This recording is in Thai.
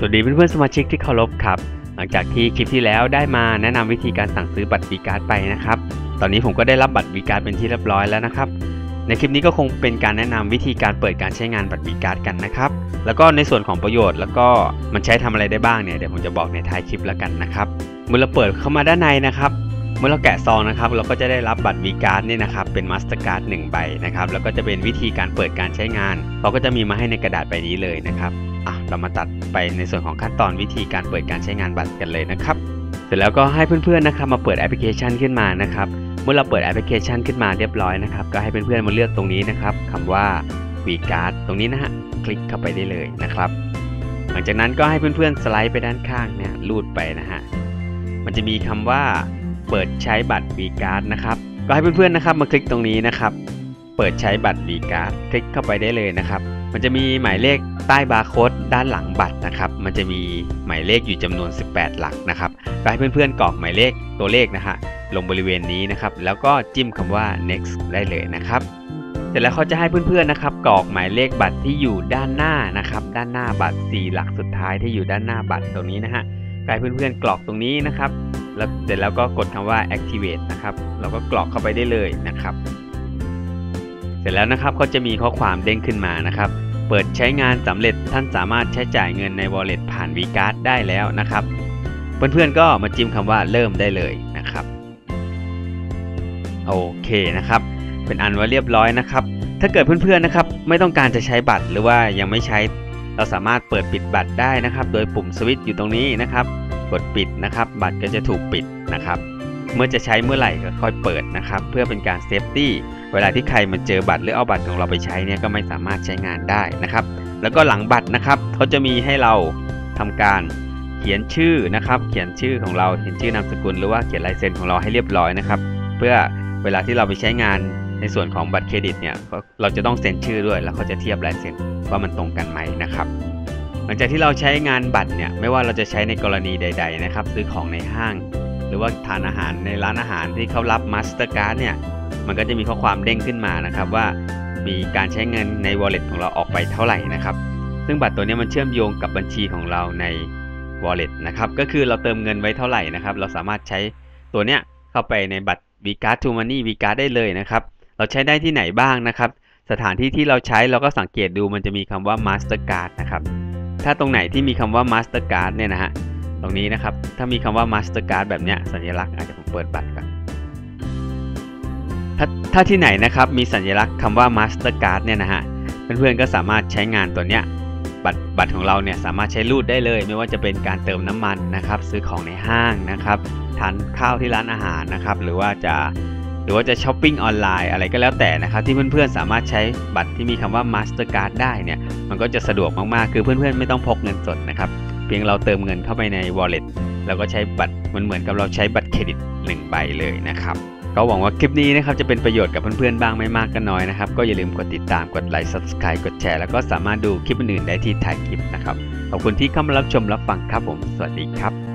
สวัสดีเพื่อนๆสมาชิกที่เคารพครับ หลังจากที่คลิปที่แล้วได้มาแนะนำวิธีการสั่งซื้อบัตร WeCard ไปนะครับ ตอนนี้ผมก็ได้รับบัตร WeCard เป็นที่เรียบร้อยแล้วนะครับ ในคลิปนี้ก็คงเป็นการแนะนำวิธีการเปิดการใช้งานบัตร WeCard กันนะครับ แล้วก็ในส่วนของประโยชน์แล้วก็มันใช้ทำอะไรได้บ้างเนี่ยเดี๋ยวผมจะบอกในท้ายคลิปแล้วกันนะครับ เมื่อเราเปิดเข้ามาด้านในนะครับ เมื่อเราแกะซองนะครับเราก็จะได้รับบัตร WeCard นี่นะครับเป็นมาสเตอร์การ์ดหนึ่งใบนะครับแล้วก็จะเป็นวิธีการเปิดการใช้งานเขาก็จะมีมาให้ในกระดาษใบนี้เลยนะครับ อะเรามาตัดไปในส่วนของขั้นตอนวิธีการเปิดการใช้งานบัตรกันเลยนะครับ เสร็จแล้วก็ให้เพื่อนๆนะครับมาเปิดแอปพลิเคชันขึ้นมานะครับเมื่อเราเปิดแอปพลิเคชันขึ้นมาเรียบร้อยนะครับก็ให้เพื่อนๆมาเลือกตรงนี้นะครับคำว่า v c a r d ตรงนี้นะฮะคลิกเข้าไปได้เลยนะครับ หลังจากนั้นก็ให้เพื่อนๆสไลด์ไปด้านข้างเนี่ยรูดไปนะฮะมันจะมีคำว่า เปิดใช้บัตร v c a r d นะครับก็ให้เพื่อนๆนะครับมาคลิกตรงนี้นะครับ เปิดใช้บัตร v c a r d คลิกเข้าไปได้เลยนะครับ มันจะมีหมายเลขใต้บาร์โค้ดด้านหลังบัตรนะครับ มันจะมีหมายเลขอยู่จำนวน 18 หลักนะครับก็ให้เพื่อนๆกรอกหมายเลขตัวเลขนะฮะลงบริเวณนี้นะครับ แล้วก็จิ้มคำว่า next ได้เลยนะครับ เสร็จแล้วเขาจะให้เพื่อนๆนะครับกรอกหมายเลขบัตรที่อยู่ด้านหน้านะครับ ด้านหน้าบัตร 4 หลักสุดท้ายที่อยู่ด้านหน้าบัตรตรงนี้นะฮะก็ให้เพื่อนๆกรอกตรงนี้นะครับ แล้วเสร็จแล้วก็กดคำว่า activate นะครับ เราก็กรอกเข้าไปได้เลยนะครับ เสร็จแล้วนะครับเขาจะมีข้อความเด้งขึ้นมานะครับ เปิดใช้งานสำเร็จท่านสามารถใช้จ่ายเงินใน wallet ผ่าน vcard ได้แล้วนะครับ เพื่อนๆก็มาจิ้มคำว่าเริ่มได้เลยนะครับโอเคนะครับ เป็นอันว่าเรียบร้อยนะครับ ถ้าเกิดเพื่อนๆนะครับ ไม่ต้องการจะใช้บัตรหรือว่ายังไม่ใช้เราสามารถเปิดปิดบัตรได้นะครับ โดยปุ่มสวิตช์อยู่ตรงนี้นะครับ กดปิดนะครับ บัตรก็จะถูกปิดนะครับ เมื่อจะใช้เมื่อไหร่ก็ค่อยเปิดนะครับ เพื่อเป็นการ safety เวลาที่ใครมาเจอบัตรหรือเอาบัตรของเราไปใช้เนี่ยก็ไม่สามารถใช้งานได้นะครับ แล้วก็หลังบัตรนะครับเขาจะมีให้เราทำการเขียนชื่อนะครับ เขียนชื่อของเราเขียนชื่อนามสกุล หรือว่าเขียนลายเซ็นของเราให้เรียบร้อยนะครับ เพื่อเวลาที่เราไปใช้งานในส่วนของบัตรเครดิตเนี่ยเราจะต้องเซ็นชื่อด้วย แล้วเขาจะเทียบลายเซ็นว่ามันตรงกันไหมนะครับ หลังจากที่เราใช้งานบัตรเนี่ยไม่ว่าเราจะใช้ในกรณีใด ๆ นะครับ ซื้อของในห้าง หรือว่าทานอาหารในร้านอาหารที่เขารับมาสเตอร์การ์ดเนี่ยมันก็จะมีข้อความเด้งขึ้นมานะครับว่ามีการใช้เงินใน wallet ของเราออกไปเท่าไหร่นะครับ ซึ่งบัตรตัวนี้มันเชื่อมโยงกับบัญชีของเราใน wallet นะครับก็คือเราเติมเงินไว้เท่าไหร่นะครับเราสามารถใช้ตัวเนี้ยเข้าไปในบัตร WeCard TrueMoney WeCard ได้เลยนะครับเราใช้ได้ที่ไหนบ้างนะครับ สถานที่ที่เราใช้เราก็สังเกตดูมันจะมีคำว่า mastercard นะครับถ้าตรงไหนที่มีคำว่า mastercard เนี่ยนะฮะ ตรงนี้นะครับ ถ้ามีคำว่า mastercard แบบเนี้ยสัญลักษณ์อาจจะผมเปิดบัตรก่อนถ้าถ้าที่ไหนนะครับมีสัญลักษณ์คำว่า mastercard เนี่ยนะฮะเพื่อนๆก็สามารถใช้งานตัวเนี้ยบัตรบัตรของเราเนี่ยสามารถใช้รูดได้เลย ไม่ว่าจะเป็นการเติมน้ำมันนะครับ ซื้อของในห้างนะครับทานข้าวที่ร้านอาหารนะครับ หรือว่าจะหรือว่าจะช้อปปิ้งออนไลน์อะไรก็แล้วแต่นะครับ ที่เพื่อนๆสามารถใช้บัตรที่มีคำว่า Mastercard ได้เนี่ยมันก็จะสะดวกมากๆ คือเพื่อนๆไม่ต้องพกเงินสดนะครับ เพียงเราเติมเงินเข้าไปใน wallet แล้วก็ใช้บัตรมันเหมือนกับเราใช้บัตรเครดิต1ใบเลยนะครับก็หวังว่าคลิปนี้นะครับจะเป็นประโยชน์กับเพื่อนๆบ้างไม่มากก็น้อยนะครับก็อย่าลืมกดติดตามกดไลค์ subscribe กดแชร์แล้วก็สามารถดูคลิปอื่นๆได้ที่ถ่ายคลิปนะครับขอบคุณที่เข้ามารับชมรับฟังครับผม สวัสดีครับ